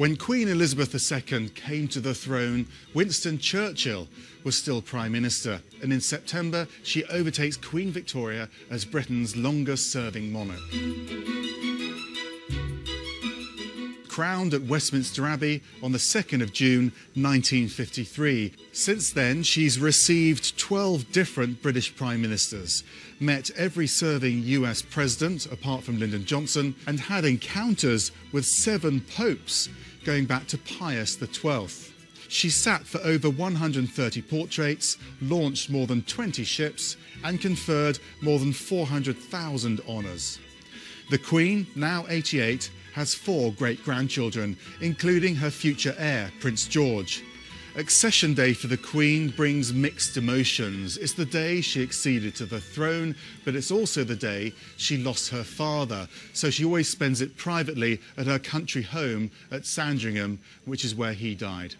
When Queen Elizabeth II came to the throne, Winston Churchill was still Prime Minister, and in September she overtakes Queen Victoria as Britain's longest serving monarch. Crowned at Westminster Abbey on the 2nd of June 1953. Since then, she's received 12 different British Prime Ministers, met every serving US president apart from Lyndon Johnson, and had encounters with seven popes going back to Pius XII. She sat for over 130 portraits, launched more than 20 ships, and conferred more than 400,000 honours. The Queen, now 88, has four great grandchildren, including her future heir, Prince George. Accession Day for the Queen brings mixed emotions. It's the day she acceded to the throne, but it's also the day she lost her father. So she always spends it privately at her country home at Sandringham, which is where he died.